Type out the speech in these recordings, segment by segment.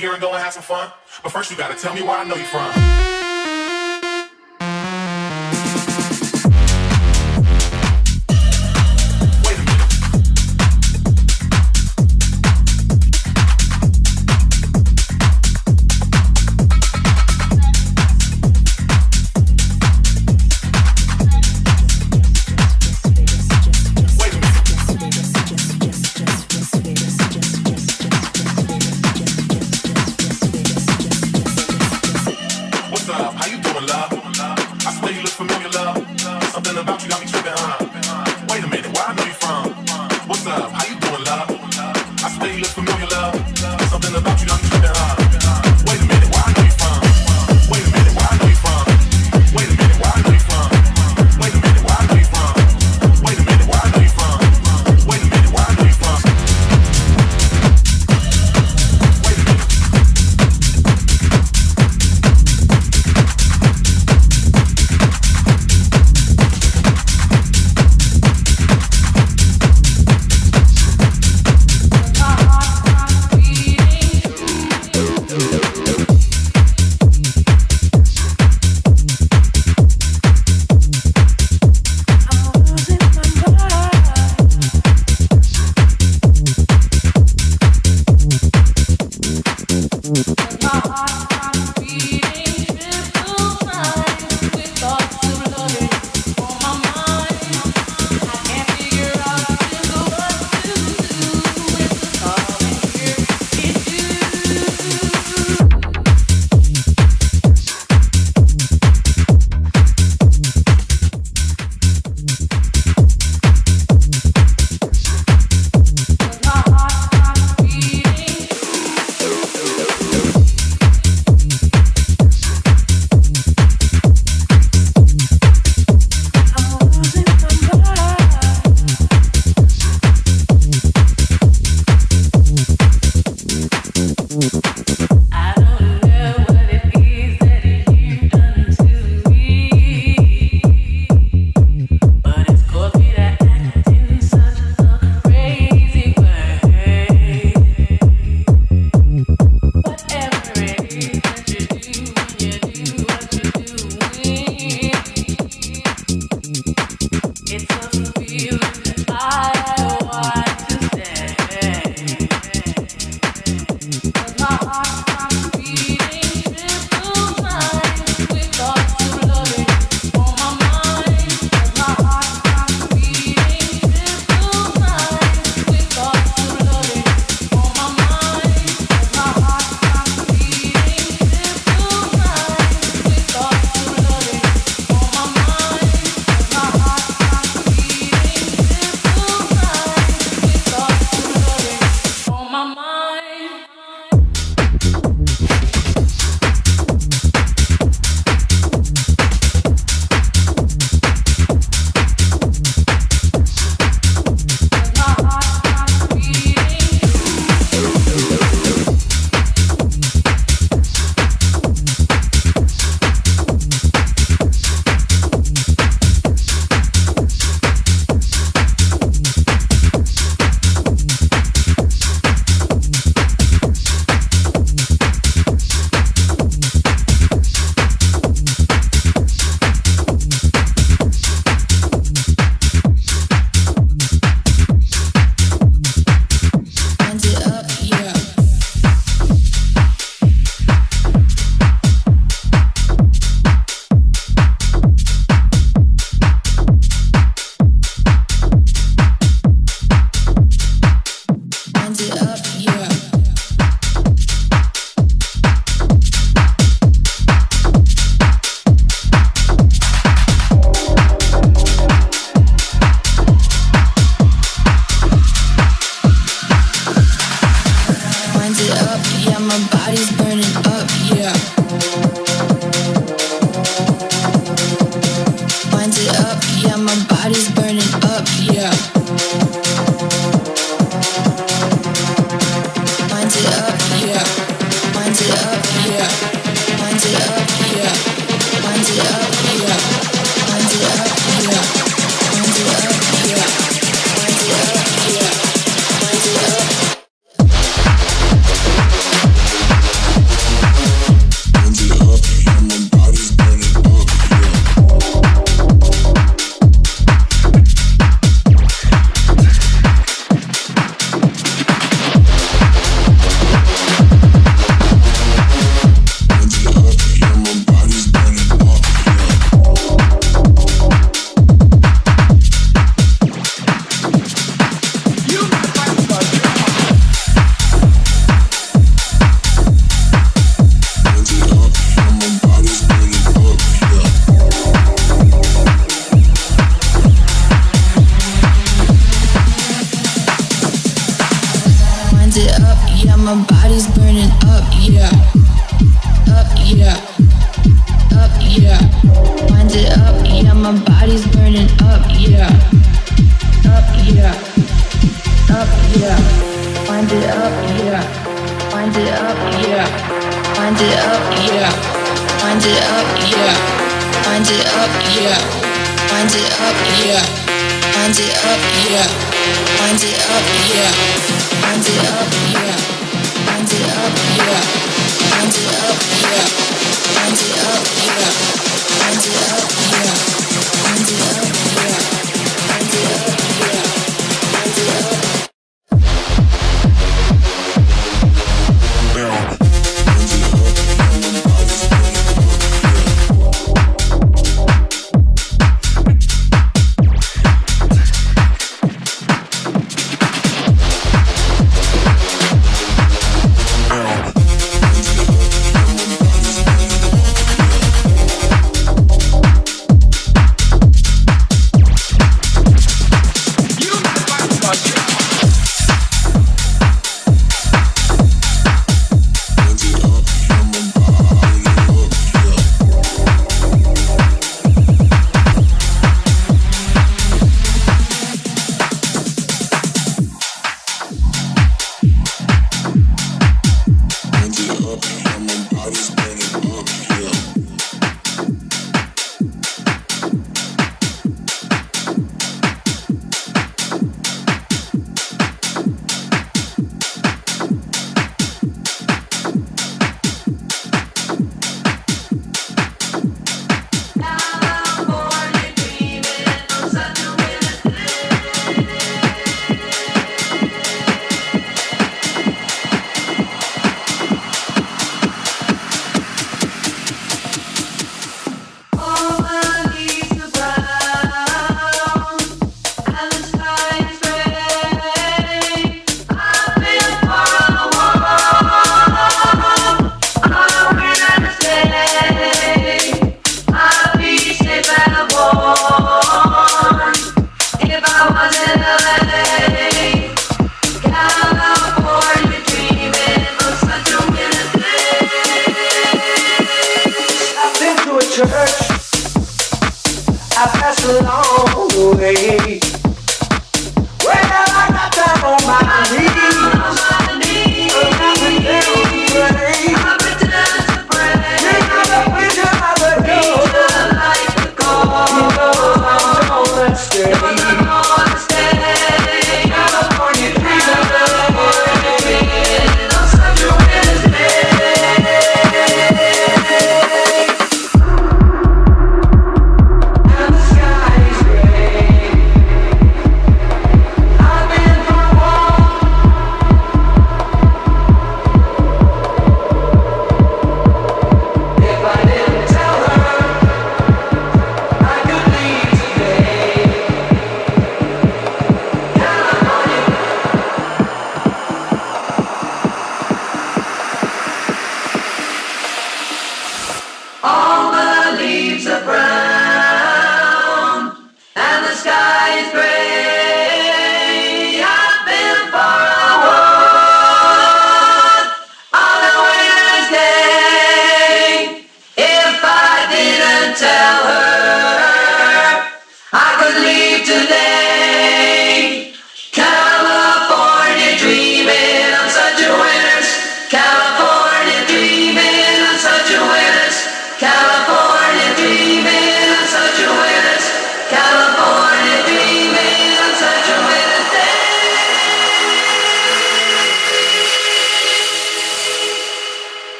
here and go and have some fun. But first, you gotta tell me where I know you from. it up, yeah. Wind it up, yeah. Wind it up, yeah. Wind it up, yeah. Wind it up, yeah. Wind it up, yeah. Wind it up, yeah. Wind it up, yeah. All the leaves are brown and the sky is gray.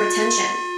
your attention.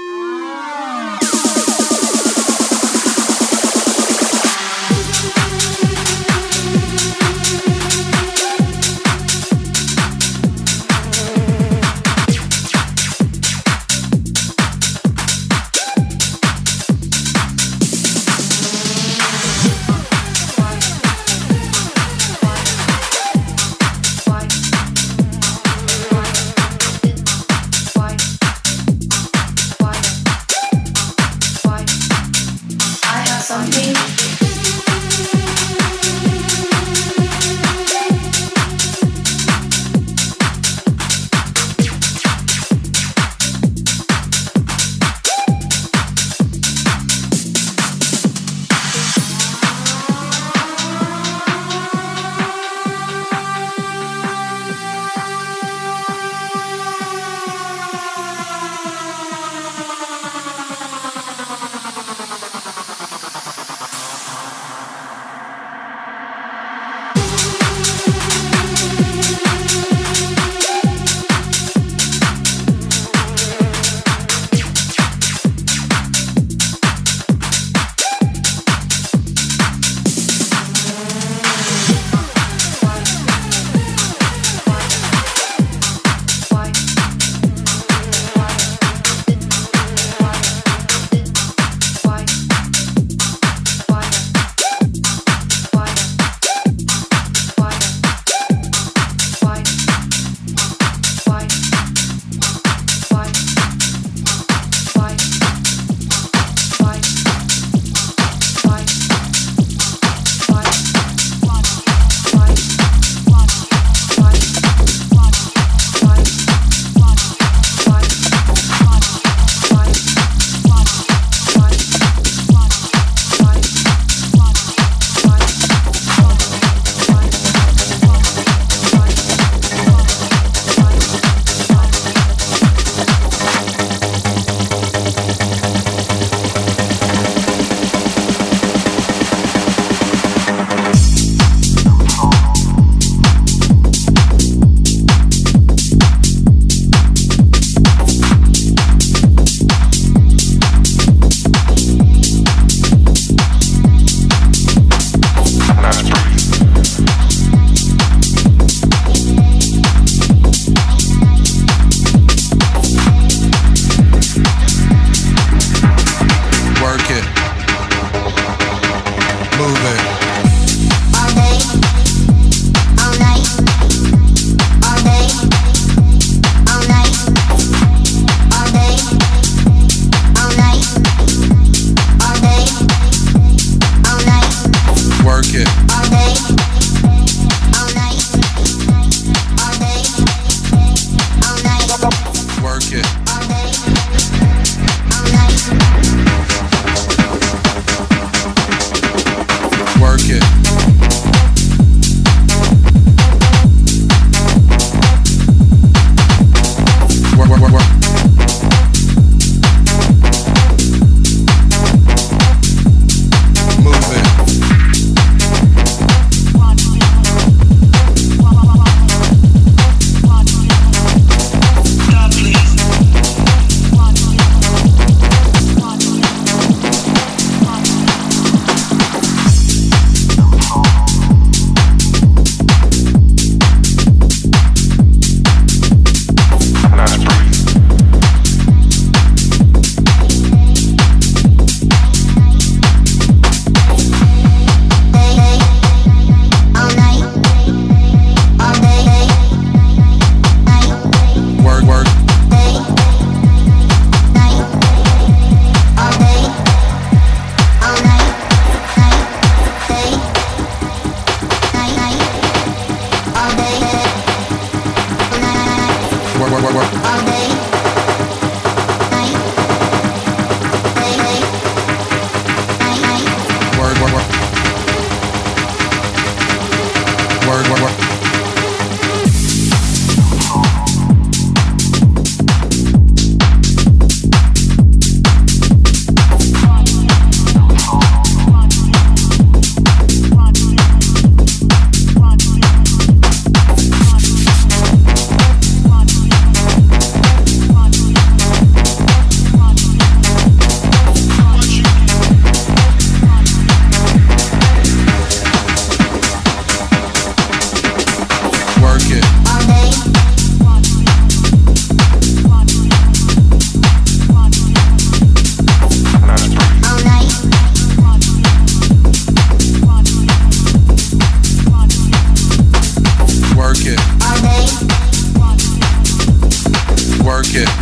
Danke.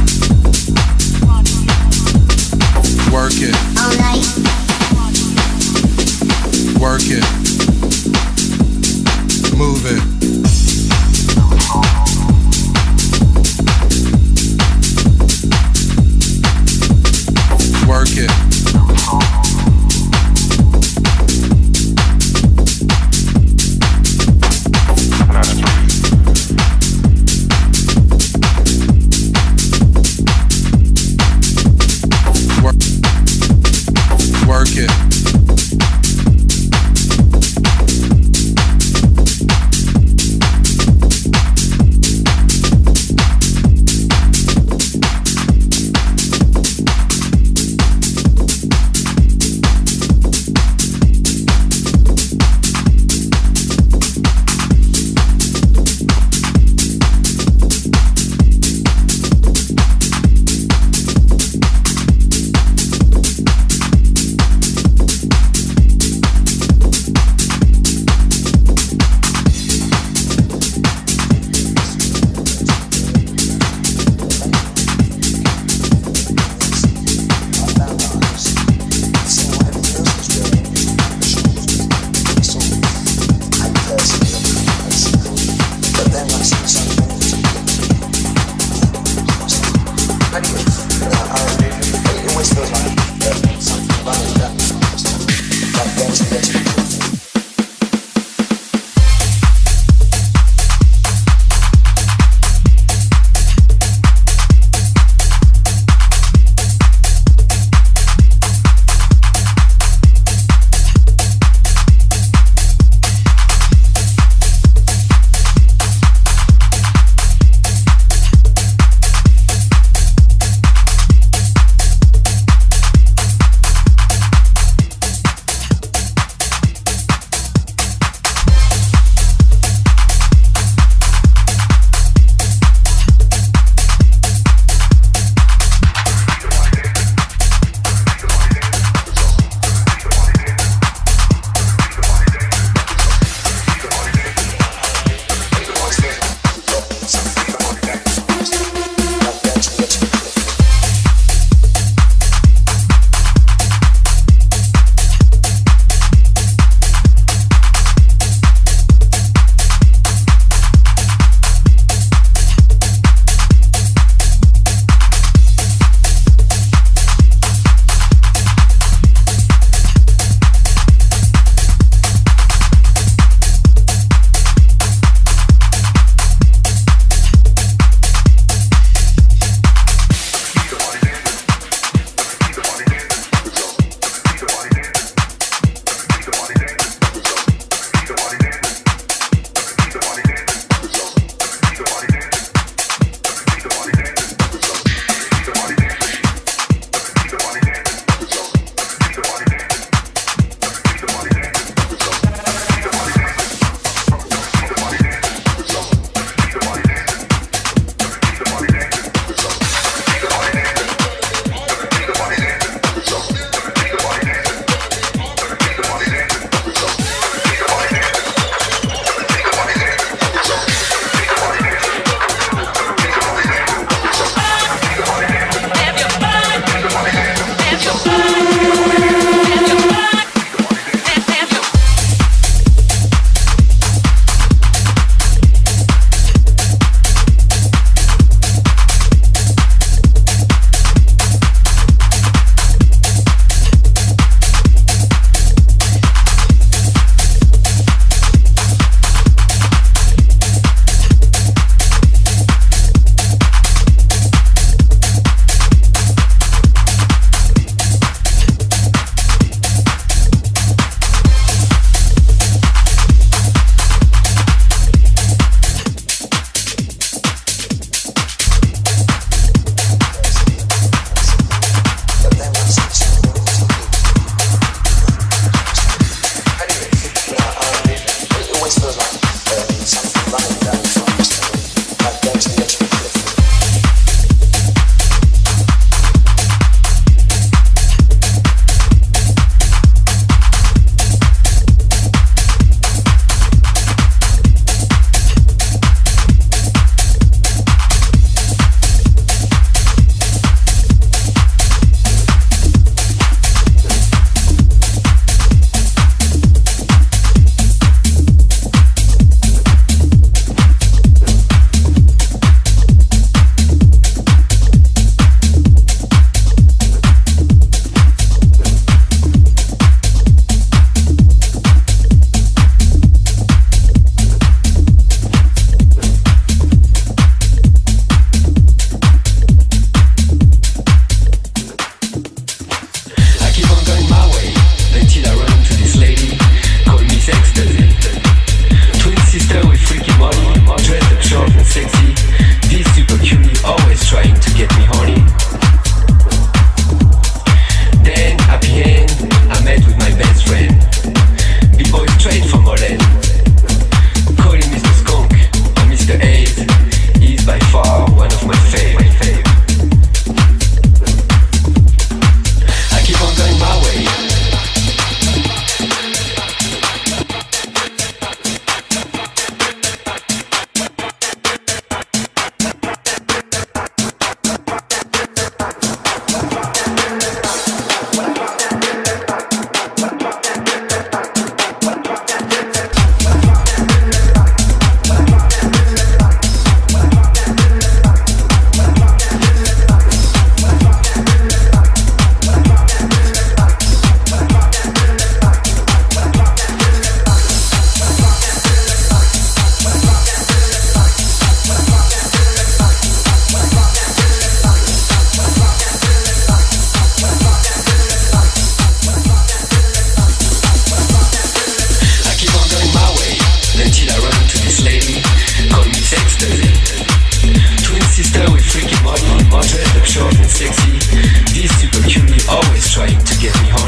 flame to get me home.